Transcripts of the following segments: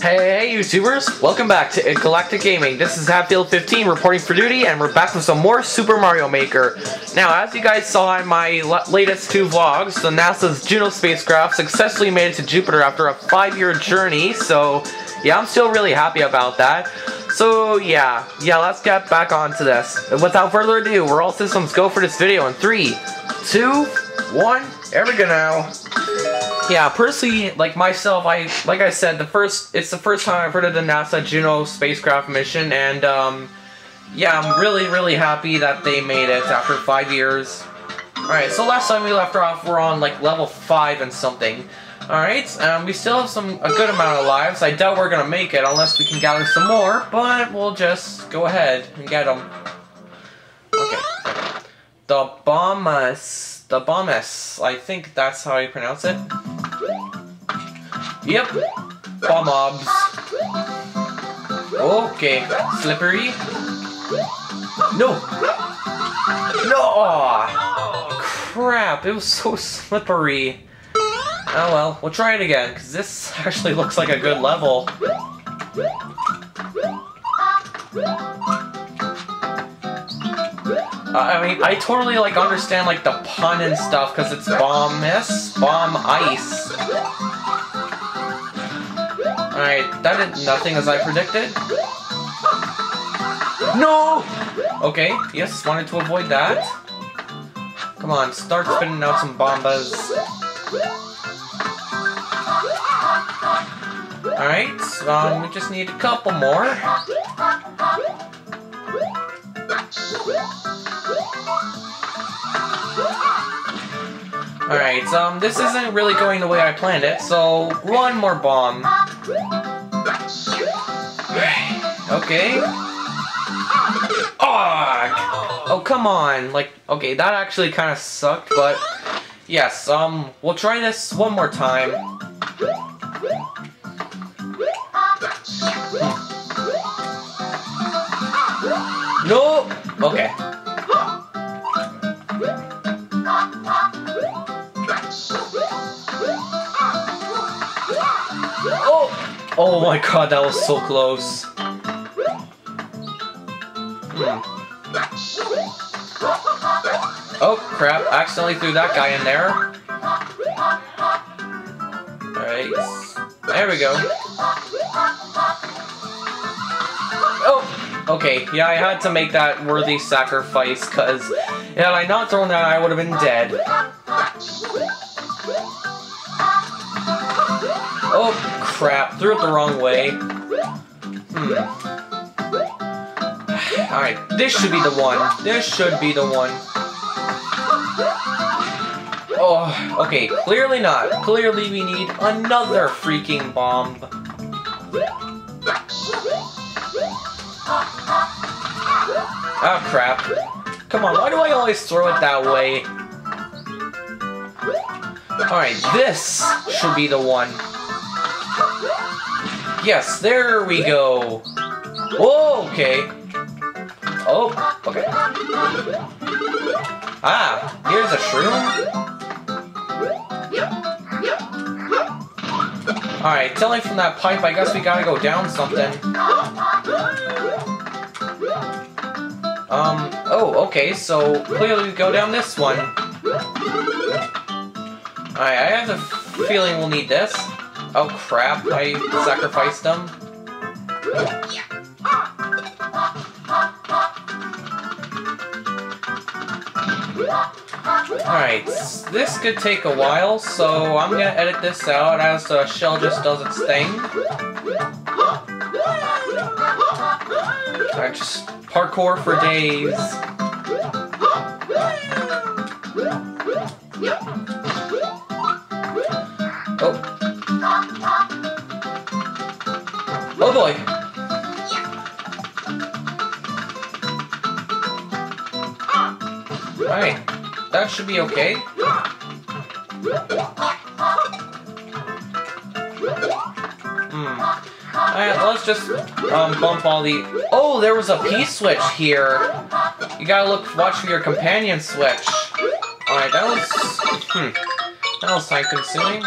Hey, hey, YouTubers! Welcome back to Galactic Gaming. This is Hatfield15 reporting for duty, and we're back with some more Super Mario Maker. Now, as you guys saw in my latest two vlogs, the NASA's Juno spacecraft successfully made it to Jupiter after a five-year journey, so yeah, I'm still really happy about that. So yeah, yeah, let's get back onto this. Without further ado, we're all systems go for this video in three, two, one, there we go now. Yeah, personally, like myself, I like I said, the first it's the first time I've heard of the NASA Juno spacecraft mission, and um, yeah, I'm really really happy that they made it after five years. All right, so last time we left off, we're on like level five and something. All right, um, we still have some a good amount of lives. I doubt we're gonna make it unless we can gather some more, but we'll just go ahead and get them. Okay, the Bombus, the Bombus. I think that's how you pronounce it. Yep. Bomb mobs. Okay. Slippery. No. No. Crap. It was so slippery. Oh well, we'll try it again, because this actually looks like a good level. Uh, I mean, I totally like understand like the pun and stuff because it's bomb miss, bomb ice. Alright, that did nothing as I predicted. No! Okay, yes, wanted to avoid that. Come on, start spinning out some bombas. Alright, um, we just need a couple more. Alright, um, this isn't really going the way I planned it, so one more bomb. Okay. Oh, oh, come on. Like, okay, that actually kind of sucked, but yes, um, we'll try this one more time. No! Okay. Oh! Oh my god, that was so close. Hmm. Oh, crap. Accidentally threw that guy in there. Alright. There we go. Oh! Okay, yeah, I had to make that worthy sacrifice, because had I not thrown that, I would have been dead. Oh, crap. Threw it the wrong way. Hmm. Alright, this should be the one. This should be the one. Oh, okay, clearly not. Clearly we need another freaking bomb. Oh, crap. Come on, why do I always throw it that way? Alright, this should be the one. Yes, there we go. Whoa, okay. Oh, okay. Ah, here's a shroom. Alright, telling from that pipe, I guess we gotta go down something. Um, oh, okay, so clearly we go down this one. Alright, I have a feeling we'll need this. Oh crap, I sacrificed them. Alright, this could take a while, so I'm gonna edit this out as the shell just does its thing. Alright, just parkour for days. Should be okay. Hmm. Alright, let's just um, bump all the... Oh, there was a P-switch here. You gotta look, watch for your companion switch. Alright, that was... Hmm. That was time-consuming.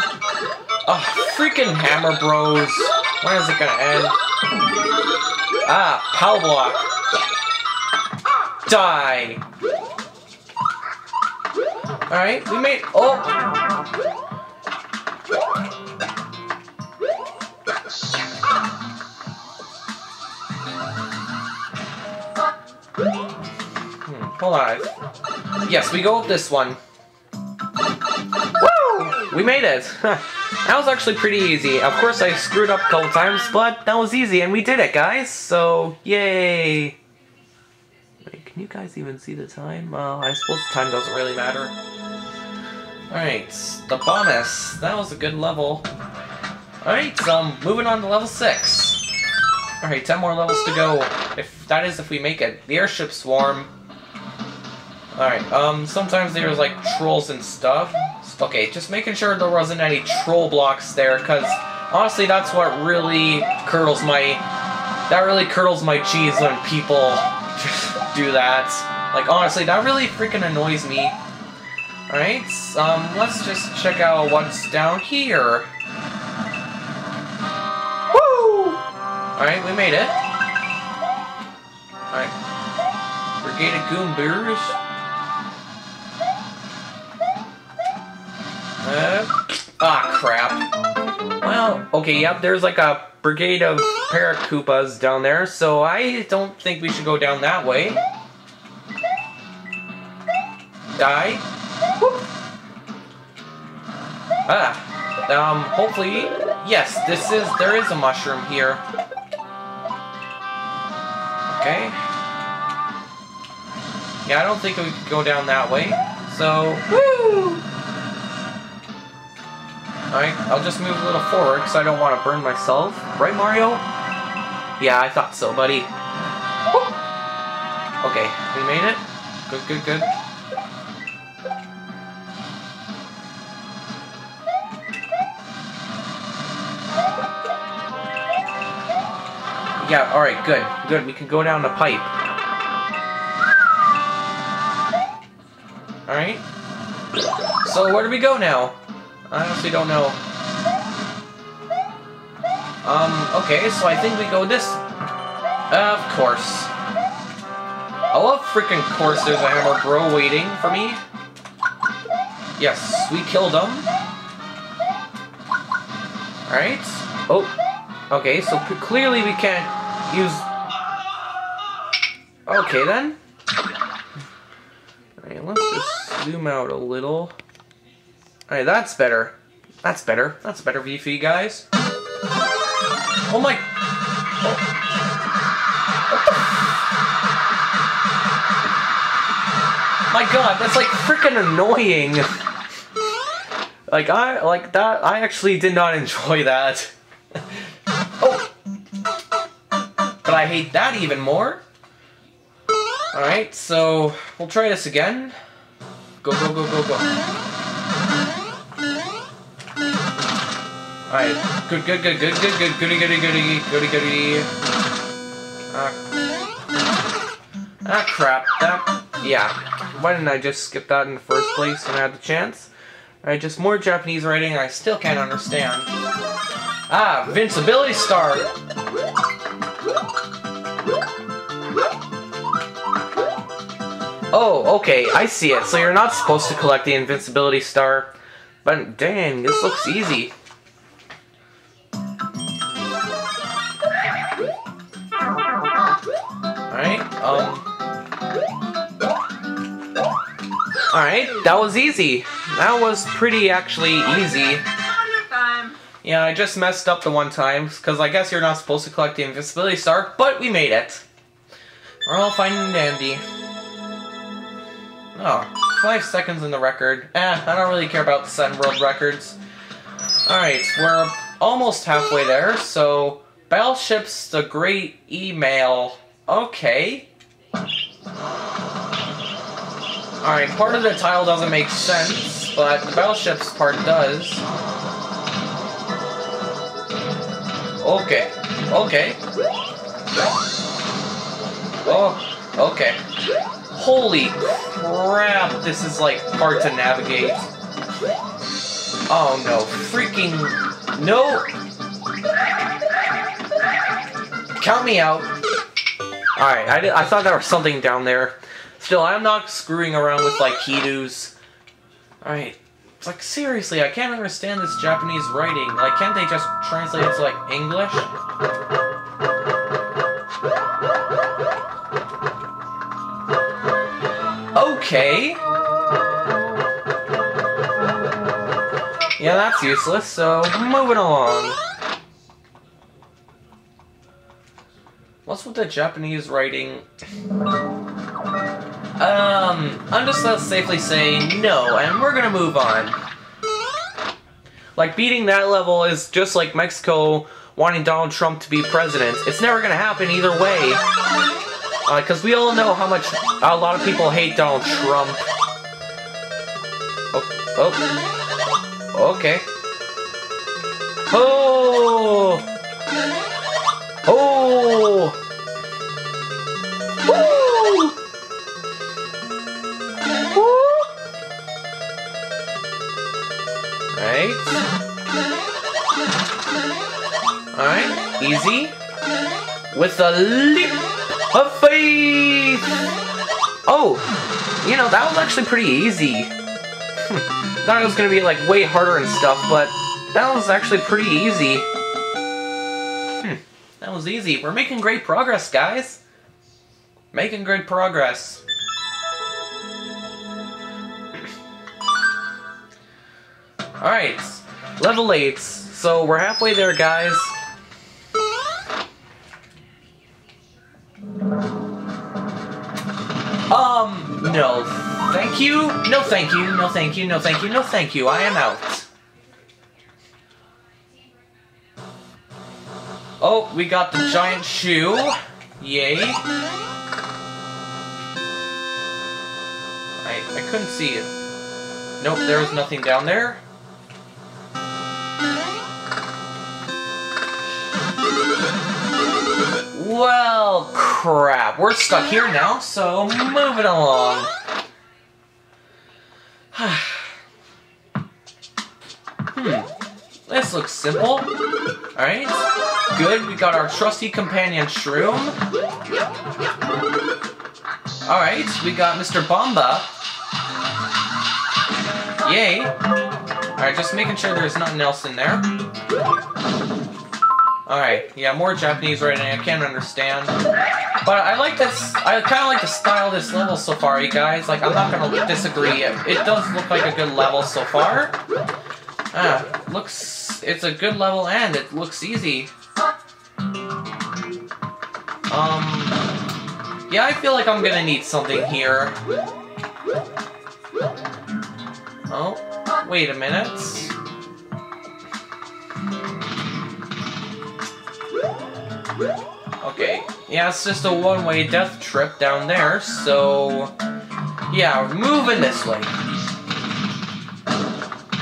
Oh, freaking Hammer Bros. When is it gonna end? Ah, power block. Die. Alright, we made... Oh! Hmm, hold on. Yes, we go with this one. Woo! We made it! that was actually pretty easy. Of course, I screwed up a couple times, but that was easy, and we did it, guys! So, yay! Wait, can you guys even see the time? Well, I suppose time doesn't really matter. Alright, the bonus. That was a good level. Alright, so um, moving on to level 6. Alright, 10 more levels to go. If That is if we make it. The airship swarm. Alright, um, sometimes there's like trolls and stuff. Okay, just making sure there wasn't any troll blocks there, because honestly that's what really curdles my... That really curdles my cheese when people do that. Like, honestly, that really freaking annoys me. Alright, um, let's just check out what's down here. Woo! Alright, we made it. Alright. Brigade of Goombers. Uh, ah, crap. Well, okay, yep, there's like a brigade of Paracoopas down there, so I don't think we should go down that way. Die. Ah. Um, hopefully, yes, this is, there is a mushroom here. Okay. Yeah, I don't think we could go down that way. So, woo! Alright, I'll just move a little forward because I don't want to burn myself. Right, Mario? Yeah, I thought so, buddy. Okay, we made it. Good, good, good. Yeah, alright, good. Good, we can go down the pipe. Alright. So, where do we go now? I honestly don't know. Um, okay, so I think we go this... of course. I love freaking course there's a hammer bro waiting for me. Yes, we killed him. Alright. Oh, Okay, so clearly we can't use... Okay then. Alright, let's just zoom out a little. Alright, that's better. That's better. That's better view for you guys. Oh my... Oh. My god, that's like freaking annoying. like I like that I actually did not enjoy that. Oh. But I hate that even more. Alright, so we'll try this again. Go, go, go, go, go. Alright, good, good, good, good, good, good, goody, goody, goody, goody, goody. Ah. ah, crap. That, yeah. Why didn't I just skip that in the first place when I had the chance? Alright, just more Japanese writing I still can't understand. Ah, Invincibility Star! Oh, okay, I see it. So you're not supposed to collect the invincibility star. But dang, this looks easy. Um... Alright, that was easy. That was pretty actually easy. Yeah, I just messed up the one time, because I guess you're not supposed to collect the invisibility star, but we made it. We're all fine and dandy. Oh, five seconds in the record. Eh, I don't really care about the Sun World records. Alright, we're almost halfway there, so... Battleships the Great Email. Okay. Alright, part of the title doesn't make sense, but the battleships part does. Okay. Okay. Oh, okay. Holy crap, this is like hard to navigate. Oh no, freaking... No! count me out. Alright, I, I thought there was something down there. Still, I'm not screwing around with, like, Kidus. Alright. It's like, seriously, I can't understand this Japanese writing. Like, can't they just translate it to, like, English? Okay. Yeah, that's useless, so moving along. What's with the Japanese writing? Um, I'm just gonna safely say no, and we're gonna move on. Like, beating that level is just like Mexico wanting Donald Trump to be president. It's never gonna happen either way. Because uh, we all know how much a lot of people hate Donald Trump. Oh, oh. Okay. Oh! Oh! Alright, easy. With a leap of faith! Oh, you know, that was actually pretty easy. Thought it was gonna be like way harder and stuff, but that was actually pretty easy. Hmm, that was easy. We're making great progress, guys. Making great progress. Alright, level 8. So we're halfway there, guys. No. Thank you. No thank you. No thank you. No thank you. No thank you. I am out. Oh, we got the giant shoe. Yay. I, I couldn't see it. Nope, there was nothing down there. Well, crap. We're stuck here now, so moving along. hmm. This looks simple. Alright. Good, we got our trusty companion Shroom. Alright, we got Mr. Bomba. Yay. Alright, just making sure there's nothing else in there. Alright, yeah, more Japanese writing, I can't understand. But I like this, I kind of like the style of this level so far, you guys. Like, I'm not gonna disagree, it, does look like a good level so far. Ah, looks, it's a good level and it looks easy. Um, yeah, I feel like I'm gonna need something here. Oh, wait a minute. Yeah, it's just a one-way death trip down there, so... Yeah, moving this way.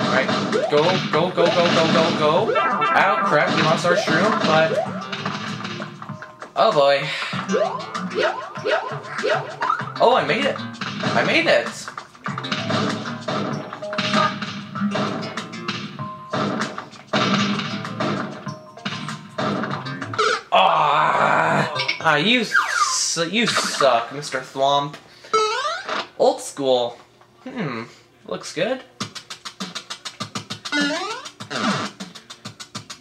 Alright, go, go, go, go, go, go, go. Ow, crap, we lost our shroom, but... Oh boy. Oh, I made it. I made it. Ah, you, you suck, Mr. Thwomp. Old school. Hmm, looks good.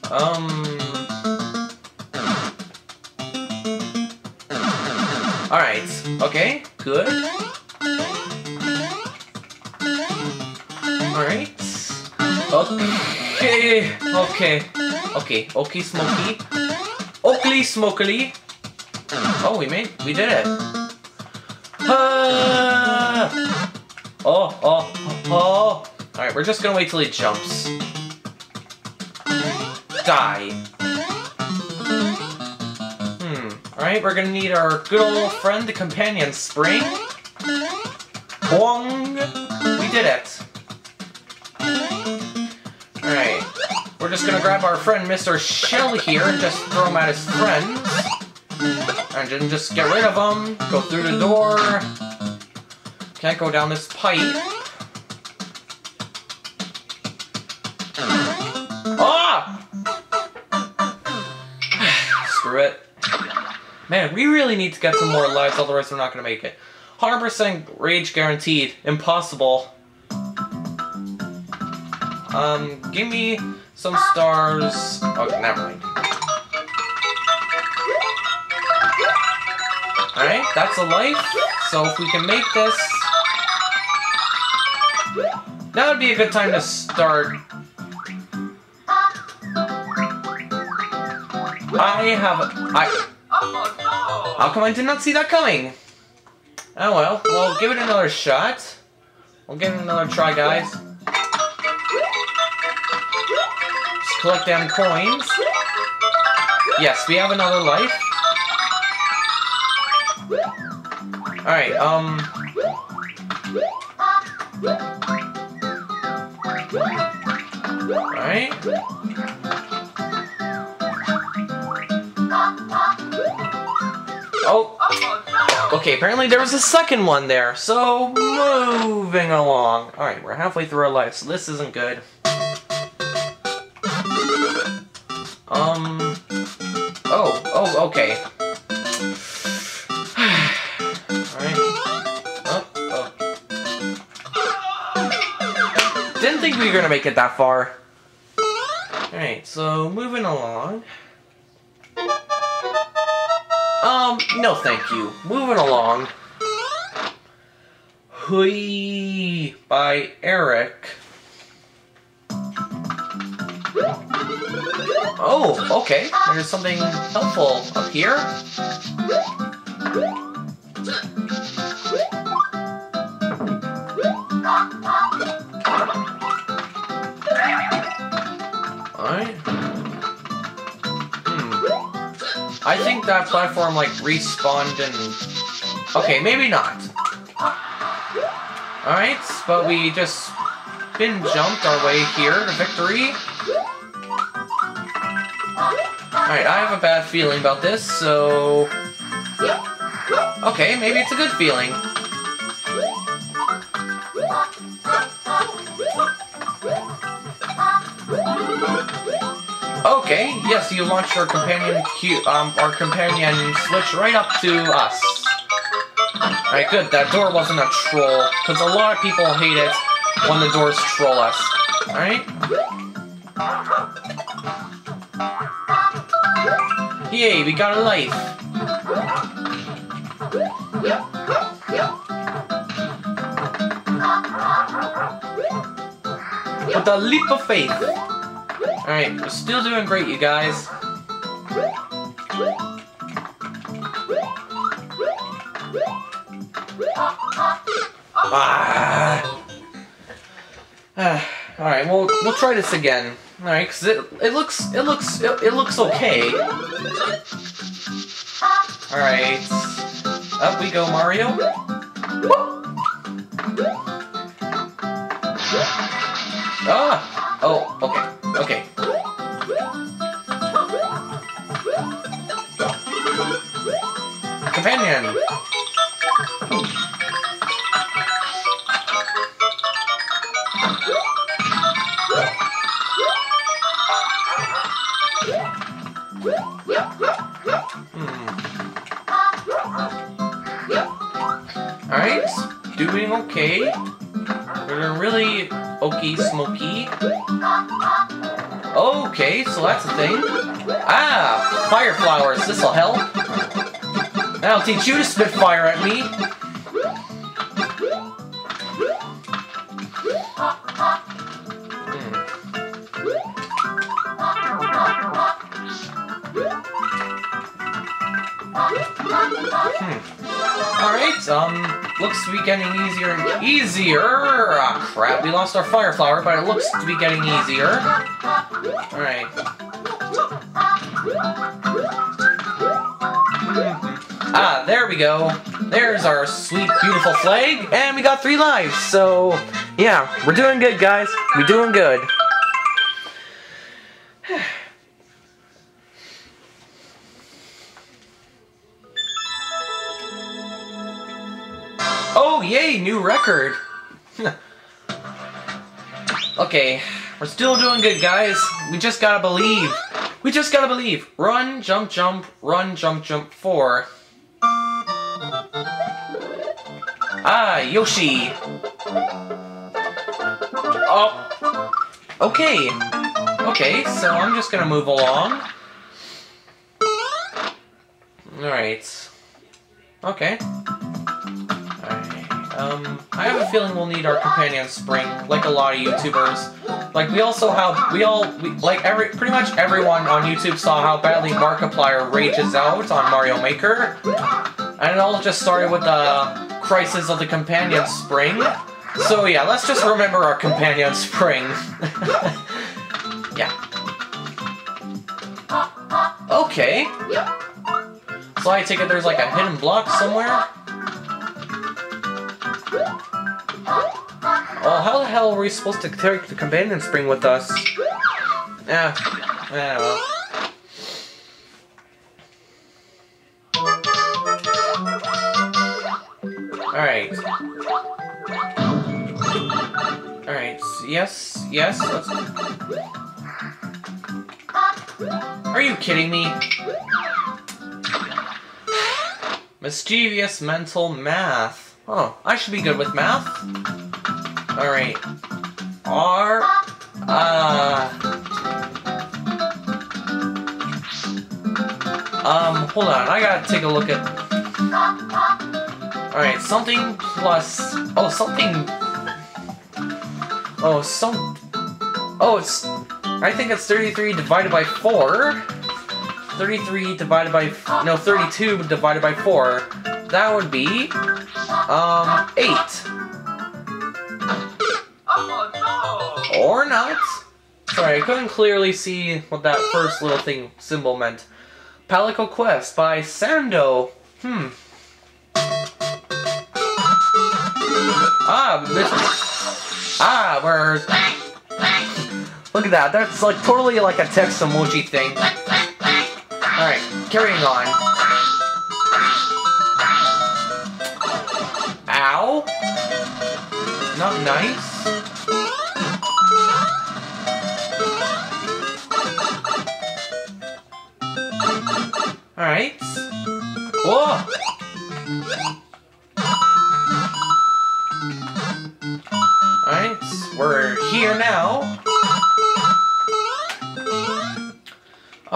Um... Alright, okay, good. Alright. Okay, okay, okay, okay, Smokey. Oakley Smokely. Oh, we made, we did it. Ah! Oh, oh, oh. Alright, we're just gonna wait till he jumps. Die. Hmm. Alright, we're gonna need our good old friend, the companion spring. Boing! We did it. Alright. We're just gonna grab our friend Mr. Shell here and just throw him at his friends. And then just get rid of them. Go through the door. Can't go down this pipe. Ah! Screw it. Man, we really need to get some more lives, otherwise we're not gonna make it. 100% rage guaranteed. Impossible. Um, give me some stars. Oh, never mind. Alright, that's a life. So if we can make this... Now would be a good time to start. I have... I... How come I did not see that coming? Oh well, we'll give it another shot. We'll give it another try, guys. Just collect them coins. Yes, we have another life. Alright, um... Alright. Oh! Okay, apparently there was a second one there, so moving along. Alright, we're halfway through our life, so this isn't good. Um... Were gonna make it that far. Alright, so moving along. Um, no thank you. Moving along. Hui by Eric. Oh, okay. There's something helpful up here. Think that platform, like, respawned and... Okay, maybe not. Alright, but we just spin jumped our way here to victory. Alright, I have a bad feeling about this, so... Okay, maybe it's a good feeling. Okay, yes, you launched our companion Q, um, our companion switch right up to us. Alright, good, that door wasn't a troll, because a lot of people hate it when the doors troll us. Alright? Yay, we got a life. With a leap of faith. Alright, we're still doing great, you guys. Ah. Ah. Alright, well, we'll try this again. Alright, because it, it looks, it looks, it, it looks okay. Alright. Up we go, Mario. Ah! Oh, okay, okay. Okay, so that's a thing. Ah, fire flowers, this'll help. That'll teach you to spit fire at me. Hmm. Alright, um, looks to be getting easier and easier. Ah, crap, we lost our fire flower, but it looks to be getting easier. Alright. Ah, there we go. There's our sweet, beautiful flag, and we got three lives, so, yeah, we're doing good, guys. We're doing good. Oh, yay, new record. okay, we're still doing good, guys. We just gotta believe. We just gotta believe. Run, jump, jump, run, jump, jump, four. Ah, Yoshi. Oh. Okay. Okay, so I'm just gonna move along. Alright. Okay. Um, I have a feeling we'll need our companion spring, like a lot of YouTubers. Like, we also have, we all, we, like, every, pretty much everyone on YouTube saw how badly Markiplier rages out on Mario Maker. And it all just started with the crisis of the companion spring. So yeah, let's just remember our companion spring. yeah. Okay. So I take it there's like a hidden block somewhere? Oh, how the hell are we supposed to take the companion spring with us? Yeah. Yeah, well. Alright. Alright, yes, yes, let's... Are you kidding me? Mischievous mental math. Oh, I should be good with math. Alright. R... Uh... Um, hold on, I gotta take a look at... Alright, something plus... Oh, something... Oh, some... Oh, it's... I think it's 33 divided by 4. 33 divided by... No, 32 divided by 4. That would be... Um, 8. Not. Sorry, I couldn't clearly see what that first little thing symbol meant. Palico Quest by Sando. Hmm. Ah, this, ah, we're. Look at that. That's like totally like a text emoji thing. All right, carrying on. Ow. Not nice.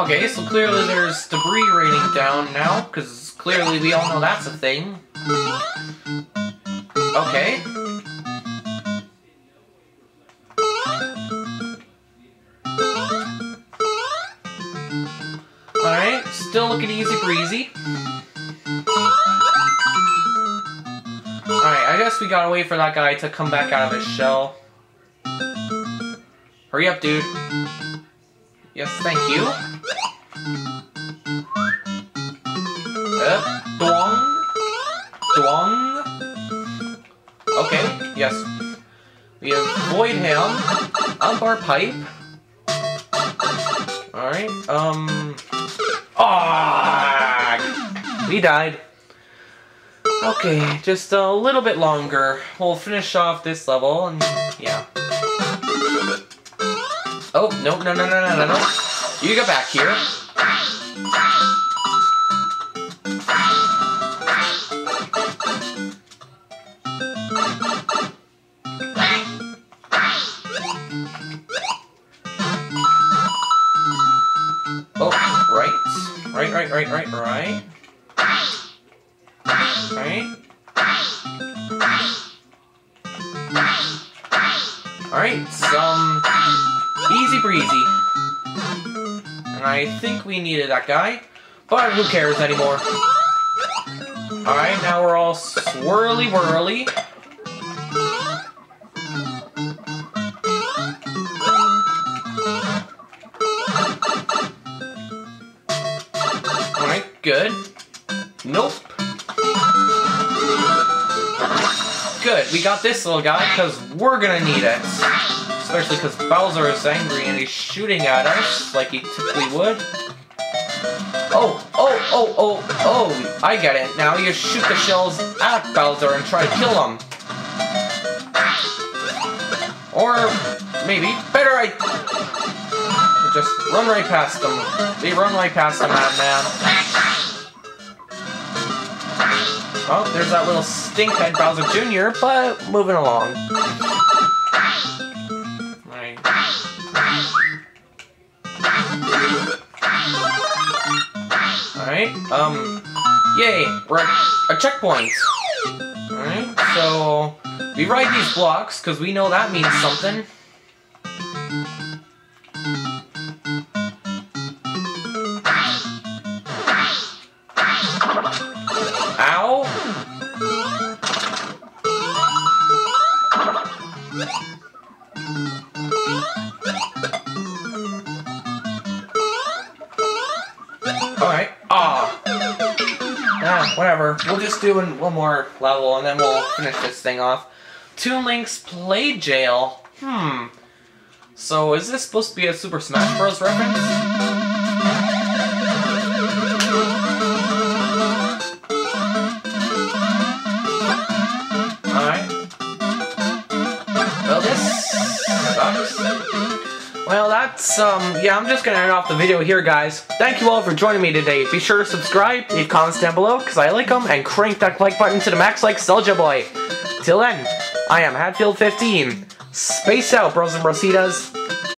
Okay, so clearly there's debris raining down now, because clearly we all know that's a thing. Okay. Alright, still looking easy breezy. Alright, I guess we gotta wait for that guy to come back out of his shell. Hurry up, dude. Yes, thank you. Uh, Dwong. Dwong. Okay, yes. We avoid him. Up our pipe. Alright, um... Ah! We died. Okay, just a little bit longer. We'll finish off this level, and yeah. Oh, no, no, no, no, no, no, no. You get back here. Oh, right. Right, right, right, right, right. Right. I think we needed that guy, but who cares anymore? Alright, now we're all swirly whirly. Alright, good. Nope. Good, we got this little guy, because we're gonna need it. Especially because Bowser is angry and he's shooting at us, like he typically would. Oh, oh, oh, oh, oh, I get it. Now you shoot the shells at Bowser and try to kill him. Or, maybe, better I just run right past them. They run right past the madman. Oh, there's that little stinkhead Bowser Jr., but moving along. Alright, um, yay, we're at a checkpoint. Alright, so we ride these blocks because we know that means something. Alright. Whatever. We'll just do one more level and then we'll finish this thing off. Toon Link's Play Jail. Hmm. So is this supposed to be a Super Smash Bros. reference? Well, that's, um, yeah, I'm just gonna end off the video here, guys. Thank you all for joining me today. Be sure to subscribe, leave comments down below, because I like them, and crank that like button to the max like Soulja Boy. Till then, I am Hatfield15. Space out, bros and brositas.